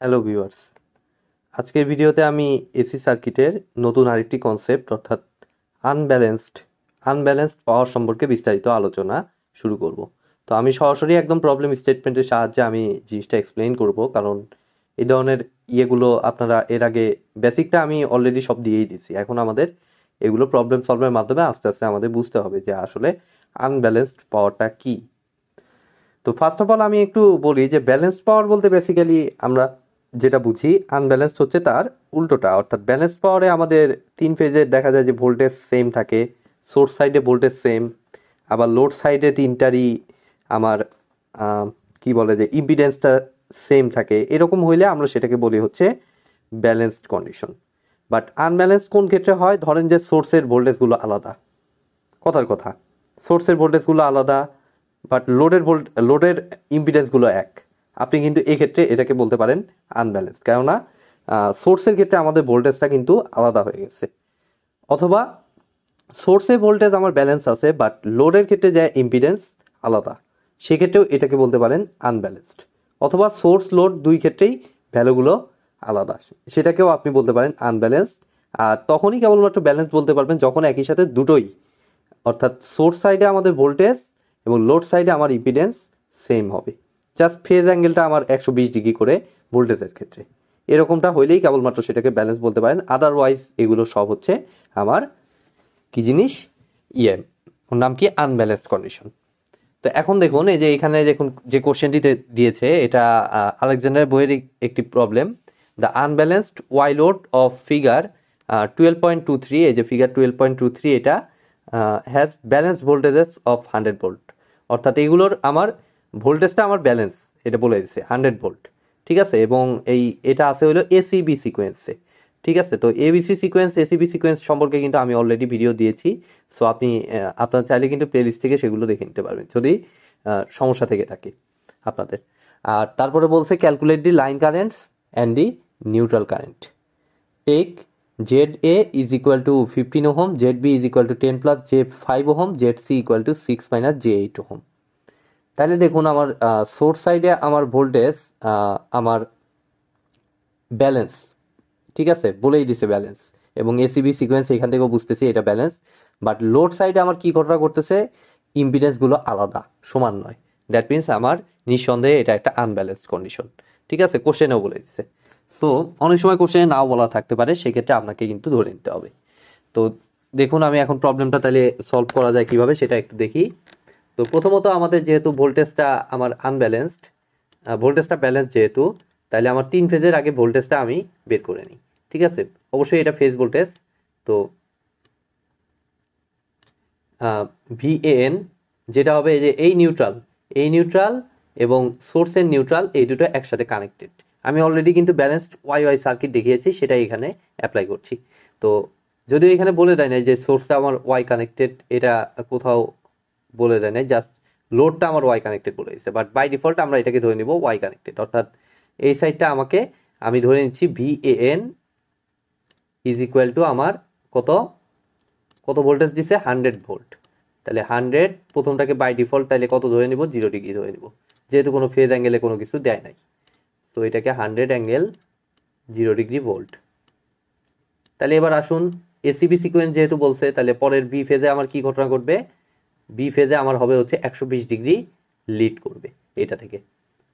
Hello viewers. আজকের ভিডিওতে আমি এসি সার্কিটের নতুন আরেকটি কনসেপ্ট অর্থাৎ আনব্যালেন্সড আনব্যালেন্সড পাওয়ার সম্পর্কে বিস্তারিত আলোচনা শুরু করব। তো আমি সরাসরি একদম প্রবলেম স্টেটমেন্টের সাহায্যে আমি জিনিসটা এক্সপ্লেইন করব, কারণ এই ধরনের ইয়েগুলো আপনারা এর আগে বেসিকটা আমি অলরেডি সব দিয়েই দিছি এখন আমাদের এগুলো প্রবলেম সলভের মাধ্যমে আস্তে আস্তে আমাদের বুঝতে হবে যে আসলে আনব্যালেন্সড পাওয়ারটা কী। তো ফার্স্ট অফ অল আমি একটু বলি যে ব্যালেন্সড পাওয়ার বলতে বেসিক্যালি আমরা যেটা বুঝি আনব্যালেন্সড হচ্ছে তার উল্টোটা। অর্থাৎ ব্যালেন্সড পাওয়ারে আমাদের তিন ফেজে দেখা যায় যে ভোল্টেজ সেম থাকে সোর্স সাইডে ভোল্টেজ সেম আবার লোড সাইডে তিনটারই আমার কি বলে যে ইম্পিডেন্সটা সেম থাকে। এরকম হইলে আমরা সেটাকে বলি হচ্ছে ব্যালেন্সড কন্ডিশন বাট আনব্যালেন্সড কোন ক্ষেত্রে হয়? ধরেন যে সোর্সের ভোল্টেজগুলো আলাদা। কথার কথা। সোর্সের ভোল্টেজগুলো আলাদা বাট লোডের ভোল্ট লোডের ইম্পিডেন্সগুলো এক। আপনি কিন্তু এক্ষেত্রে এটাকে বলতে পারেন আনব্যালেন্সড কেননা সোর্সের ক্ষেত্রে আমাদের ভোল্টেজটা কিন্তু আলাদা হয়ে গেছে। অথবা সোর্সে ভোল্টেজ আমার ব্যালেন্স আছে বাট লোডের ক্ষেত্রে যে ইম্পিডেন্স আলাদা। সেক্ষেত্রেও এটাকে বলতে পারেন আনব্যালেন্সড অথবা সোর্স লোড দুই ক্ষেত্রেই ভ্যালুগুলো আলাদা। সেটাকেও আপনি বলতে পারেন আনব্যালেন্সড আর তখনই কেবলমাত্র ব্যালেন্স বলতে পারবেন যখন একই সাথে দুটোই। অর্থাৎ সোর্স সাইডে আমাদের ভোল্টেজ এবং লোড সাইডে আমার ইম্পিডেন্স সেম হবে। জাস্ট ফেজ অ্যাঙ্গেলটা আমার একশো বিশ ডিগ্রি করে ভোল্টেজের ক্ষেত্রে। এরকমটা হইলেই কেবলমাত্র সেটাকে ব্যালেন্স বলতে পারেন। আদারওয়াইজ এগুলো সব হচ্ছে আমার কি জিনিস? ইয়ে ওর নাম কি? আনব্যালেন্সড কন্ডিশন তো এখন দেখুন, এই যে এখানে দেখুন যে কোশ্চেনটি দিয়েছে, এটা আলেকজান্ডার বইয়ের একটি problem the unbalanced Y load of figure twelve point two three এই যে figure twelve point two three এটা has balance voltages of hundred volt অর্থাৎ এগুলোর আমার ভোল্টেজটা আমার ব্যালেন্স এটা বলে দিচ্ছে হান্ড্রেড ভোল্ট ঠিক আছে? এবং এই, এটা আছে হলো এসিবি সিকোয়েন্সে ঠিক আছে? তো এবিসি সিকোয়েন্স এসিবি সিকোয়েন্স সম্পর্কে কিন্তু আমি অলরেডি ভিডিও দিয়েছি সো আপনি আপনার চাইলে কিন্তু প্লেলিস্ট থেকে সেগুলো দেখে নিতে পারবেন, যদি সমস্যা থেকে থাকে আপনাদের। আর তারপরে বলছে calculate the line currents and the neutral current take Z A is equal to fifteen ohm Z B is equal to ten plus J five ohm Z C equal to six minus J eight ohm তাহলে দেখুন আমার source সাইডে আমার voltage আমার balance ঠিক আছে? বলেই দিছে ব্যালেন্স এবং এসিবি সিকোয়েন্স এখান থেকেও বুঝতেছি এটা ব্যালেন্স বাট লোড সাইডে আমার কি ঘটনা করতেছে ইম্পিডেন্সগুলো আলাদা, সমান নয়। দ্যাট মিনস আমার নিঃসন্দেহে এটা একটা আনব্যালেন্সড কন্ডিশন ঠিক আছে? কোশ্চেনেও বলে দিচ্ছে সো অনেক সময় কোশ্চেনে নাও বলা থাকতে পারে, সেক্ষেত্রে আপনাকে কিন্তু ধরে নিতে হবে। তো দেখুন, আমি এখন প্রবলেমটা তাহলে সলভ করা যায় কীভাবে, সেটা একটু দেখি। তো প্রথমত আমাদের যেহেতু ভোল্টেজটা আমার আনব্যালেন্সড ভোল্টেজটা ব্যালেন্স যেহেতু তাহলে আমার তিন ফেজের আগে ভোল্টেজটা আমি বের করে নিই, ঠিক আছে? অবশ্যই এটা ফেজ ভোল্টেজ তো ভিএএন যেটা হবে যে এই নিউট্রাল এই নিউট্রাল এবং সোর্সের নিউট্রাল এই দুটো একসাথে কানেক্টেড আমি অলরেডি কিন্তু ব্যালেন্সড ওয়াই ওয়াই সার্কিট দেখিয়েছি, সেটাই এখানে অ্যাপ্লাই করছি। তো, যদিও এখানে বলে দেয় না যে সোর্সটা আমার ওয়াই কানেক্টেড এটা কোথাও বলে দেয় না জাস্ট লোডটা আমার ওয়াই কানেক্টেড বলে দিচ্ছে বাট বাই ডিফল্ট আমরা এটাকে ধরে নিব ওয়াই কানেক্টেড অর্থাৎ এই সাইডটা আমাকে, আমি ধরে নিচ্ছি V N is equal to আমার কত? কত ভোল্টেজ দিছে? হান্ড্রেড ভোল্ট তাহলে হান্ড্রেড প্রথমটাকে বাই ডিফল্ট তাহলে কত ধরে নিব? জিরো ডিগ্রি ধরে নিব। যেহেতু কোনো ফেজ অ্যাঙ্গেলে কোনো কিছু দেয় নাই। তো এটাকে hundred angle zero degree volt তাহলে এবার আসুন এসিবি সিকোয়েন্স যেহেতু বলছে, তাহলে পরের বি ফেজে আমার কি ঘটনা ঘটবে? বি ফেজে আমার হবে হচ্ছে একশো বিশ ডিগ্রি লিড করবে এটা থেকে।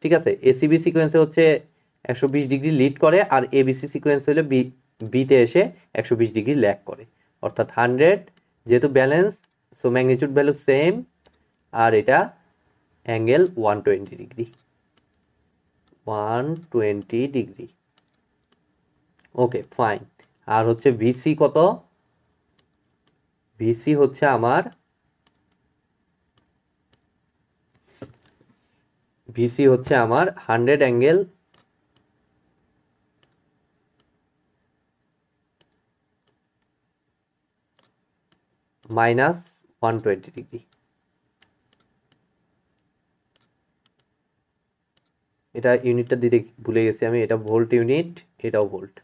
ঠিক আছে? এসিবি সিকোয়েন্সে হচ্ছে একশো বিশ ডিগ্রি লিড করে আর এবিসি সিকোয়েন্স হলে বি বিতে এসে একশো বিশ ডিগ্রি ল্যাক করে। অর্থাৎ হান্ড্রেড যেহেতু balance so magnitude value same আর এটা angle one twenty degree one twenty degree okay fine আর হচ্ছে ভিসি কত? ভিসি হচ্ছে আমার ভিসি হচ্ছে আমার hundred angle minus one twenty degree এটা ইউনিটটা দিতে ভুলে গেছি আমি, এটা ভোল্ট ইউনিট এটাও ভোল্ট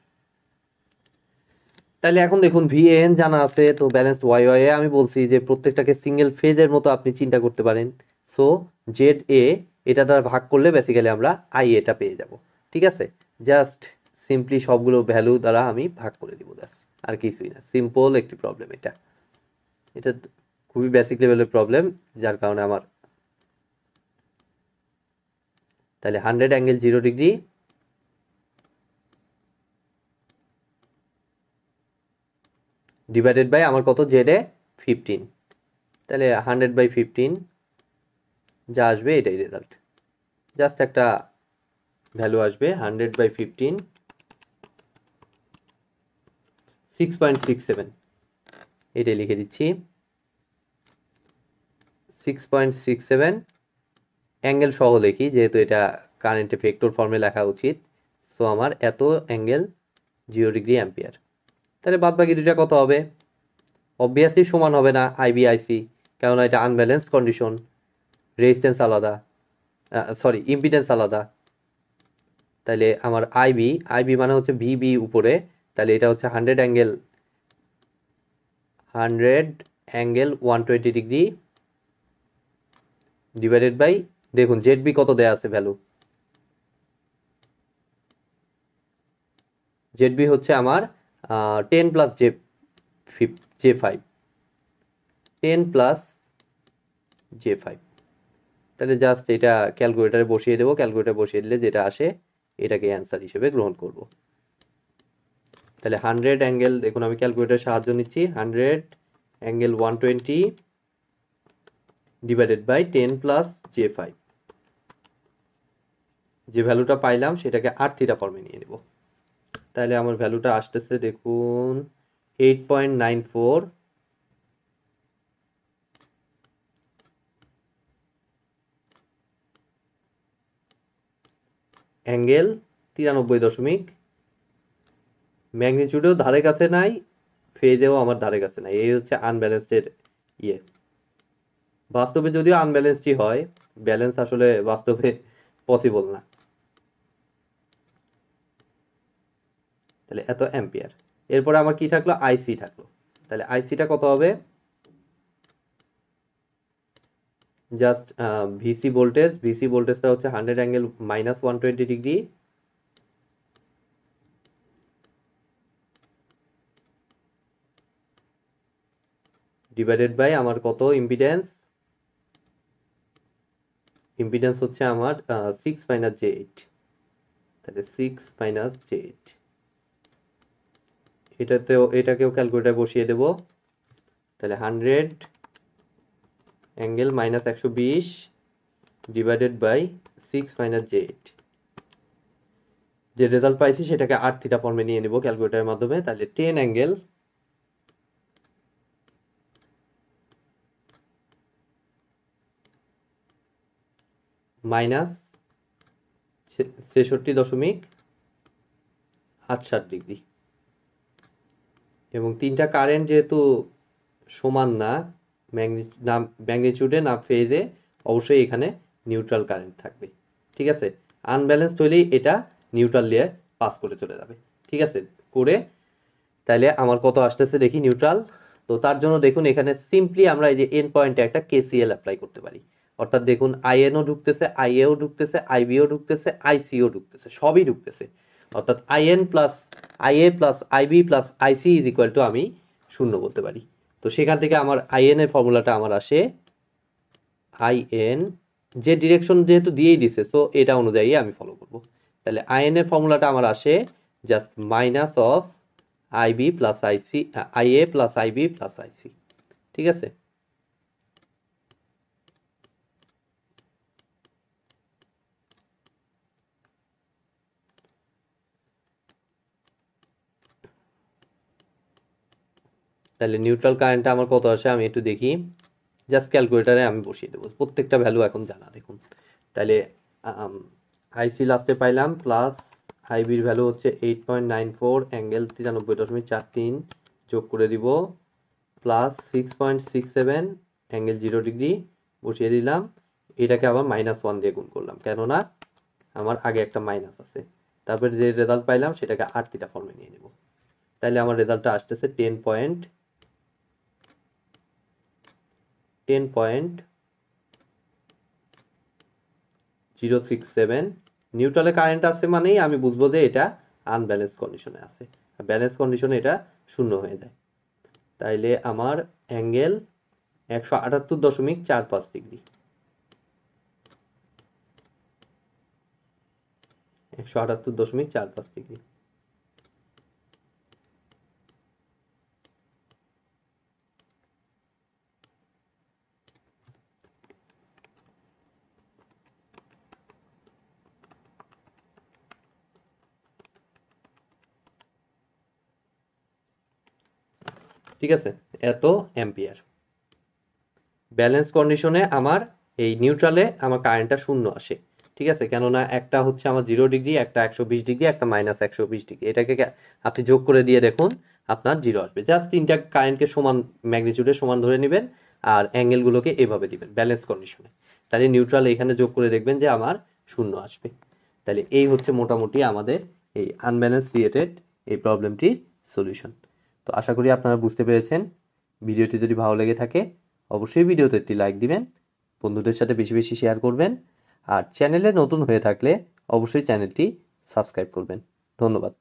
তাহলে এখন দেখুন ভিএন জানা আছে, তো ব্যালেন্স ওয়াই ওয়াই আমি বলছি যে প্রত্যেকটাকে সিঙ্গেল ফেজের মতো আপনি চিন্তা করতে পারেন। সো জেড এ এটা দ্বারা ভাগ করলে বেসিক্যালি আমরা আই এটা পেয়ে যাব। ঠিক আছে? জাস্ট সিম্পলি সবগুলো ভ্যালু দ্বারা আমি ভাগ করে দিব জাস্ট আর কিছুই না। সিম্পল একটি প্রবলেম এটা। এটা খুবই বেসিক লেভেলের প্রবলেম যার কারণে আমার তাহলে hundred angle zero degree divided by আমার কত? জেডে ফিফটিন তাহলে হান্ড্রেড বাই ফিফটিন যা আসবে এটাই রেজাল্ট জাস্ট একটা ভ্যালু আসবে, hundred by fifteen, six point six seven. এটাই লিখে দিচ্ছি। Six point six seven, angle সহ লিখি যেহেতু এটা কারেন্টে ফেক্টর ফর্মে লেখা উচিত সো আমার এত অ্যাঙ্গেল জিরো ডিগ্রি অ্যাম্পিয়ার তাহলে বাদ বাকি দুটা কত হবে? অবভিয়াসলি সমান হবে না আইবি আইসি কেননা এটা আনব্যালেন্সড কন্ডিশন রেজিস্ট্যান্স আলাদা। সরি ইম্পিডেন্স আলাদা। তাহলে আমার আইবি আইবি মানে হচ্ছে ভিবি উপরে। তাহলে এটা হচ্ছে hundred angle hundred angle one twenty degree divided by দেখুন জেড বি কত দেয়া আছে ভ্যালু জেড বি হচ্ছে আমার ten plus J J five ten plus J five তাহলে জাস্ট এটা ক্যালকুলেটারে বসিয়ে দেবো। ক্যালকুলেটারে বসিয়ে দিলে যেটা আসে, এটাকে অ্যান্সার হিসেবে গ্রহণ করব। তাহলে হান্ড্রেড অ্যাঙ্গেল দেখুন আমি ক্যালকুলেটার সাহায্য নিচ্ছি। Hundred angle one twenty divided by ten plus J five যে ভ্যালুটা পাইলাম, সেটাকে আট থিটা ফর্মে নিয়ে নেব। তাহলে আমার ভ্যালুটা আসতেছে, দেখুন eight point nine four angle তিরানব্বই দশমিক। ম্যাগনিচিউডেও ধারে কাছে নাই, ফেজেও আমার ধারে কাছে নাই। এই হচ্ছে আনব্যালেন্সডের ইয়ে। বাস্তবে যদিও আনব্যালেন্সডই হয়, ব্যালেন্স আসলে বাস্তবে পসিবল না। তাহলে এত অ্যাম্পিয়ার। এরপরে আমার কি থাকল? আইসি থাকল। তাহলে আইসিটা কত হবে? জাস্ট ভিসি ভোল্টেজ ভিসি ভোল্টেজটা হচ্ছে hundred angle minus one twenty degree divided by আমার কত ইম্পিডেন্স ইম্পিডেন্স হচ্ছে আমার সিক্স মাইনাস জে এইট তাহলে সিক্স মাইনাস জে এইট এটাতেও, এটাকেও ক্যালকুলেটার বসিয়ে দেব। তাহলে হান্ড্রেড অ্যাঙ্গেল মাইনাস একশো বিশ divided by six minus J eight যে রেজাল্ট পাইছি সেটাকে আট থিটা ফর্মে নিয়ে নেব ক্যালকুলেটারের মাধ্যমে। তাহলে টেন অ্যাঙ্গেল মাইনাস ছেষট্টি দশমিক আট ষাট ডিগ্রি এবং তিনটা কারেন্ট যেহেতু সমান না না ম্যাগনিচিউডে না ফেজে অবশ্যই এখানে নিউট্রাল কারেন্ট থাকবে। ঠিক আছে? আনব্যালেন্সড হলেই এটা নিউট্রাল দিয়ে পাস করে চলে যাবে। ঠিক আছে? করে তাহলে আমার কত আসতেছে দেখি নিউট্রাল তো তার জন্য দেখুন এখানে সিম্পলি আমরা এই যে এন পয়েন্টে একটা কেসিএল অ্যাপ্লাই করতে পারি। অর্থাৎ দেখুন আইএনও ঢুকতেছে আইএও ঢুকতেছে আইবিও ঢুকতেছে আইসিও ঢুকতেছে, সবই ঢুকতেছে। অর্থাৎ IN plus IA plus IB plus IC is equal to আমি শূন্য বলতে পারি। তো সেখান থেকে আমার আইএন এর ফর্মুলাটা আমার আসে আইএন যে ডিরেকশন যেহেতু দিয়েই দিছে সো এটা অনুযায়ী আমি ফলো করব। তাহলে আইএন এর ফর্মুলাটা আমার আসে just minus of IB plus IC IA plus IB plus IC ঠিক আছে? তাহলে নিউট্রাল কারেন্টটা আমার কত আসে আমি একটু দেখি। জাস্ট ক্যালকুলেটারে আমি বসিয়ে দেবো। প্রত্যেকটা ভ্যালু এখন জানা, দেখুন। তাহলে আইসি লাস্টে পাইলাম প্লাস আইবির ভ্যালু হচ্ছে eight point nine four angle তিরানব্বই দশমিক চার তিন যোগ করে দিব plus six point six seven angle zero degree বসিয়ে দিলাম। এটাকে আবার মাইনাস ওয়ান দিয়ে গুণ করলাম। কেননা, আমার আগে একটা মাইনাস আছে। তারপরে যে রেজাল্ট পাইলাম, সেটাকে আট তিটা ফর্মে নিয়ে নেব। তাহলে আমার রেজাল্টটা আসতেছে ten point ten point zero six seven নিউট্রালে current আছে মানেই আমি বুঝব যে এটা আনব্যালেন্স কন্ডিশনে আছে। ব্যালেন্স কন্ডিশনে এটা শূন্য হয়ে যায়। তাইলে আমার অ্যাঙ্গেল একশো আটাত্তর দশমিক চার পাঁচ ডিগ্রি। একশো আটাত্তর দশমিক চার পাঁচ ডিগ্রি। ঠিক আছে? এত অ্যাম্পিয়ার ব্যালেন্স কন্ডিশনে আমার এই নিউট্রালে আমার কারেন্টটা শূন্য আসে। ঠিক আছে? কেননা একটা হচ্ছে আমার জিরো ডিগ্রি একটা একশো বিশ ডিগ্রি একটা মাইনাস একশো বিশ ডিগ্রি এটাকে আপনি যোগ করে দিয়ে দেখুন, আপনার জিরো আসবে। জাস্ট তিনটা কারেন্টকে সমান ম্যাগনিটিউডে সমান ধরে নেবেন আর অ্যাঙ্গেলগুলোকে এভাবে দিবেন ব্যালেন্স কন্ডিশনে তাহলে নিউট্রাল এখানে যোগ করে দেখবেন যে আমার শূন্য আসবে। তাহলে এই হচ্ছে মোটামুটি আমাদের এই আনব্যালেন্স রিলেটেড এই প্রবলেমটির সলিউশন তো আশা করি আপনারা বুঝতে পেরেছেন। ভিডিওটি যদি ভালো লেগে থাকে, অবশ্যই ভিডিওতে একটি লাইক দিবেন, বন্ধুদের সাথে বেশি বেশি শেয়ার করবেন, আর চ্যানেলে নতুন হয়ে থাকলে অবশ্যই চ্যানেলটি সাবস্ক্রাইব করবেন। ধন্যবাদ।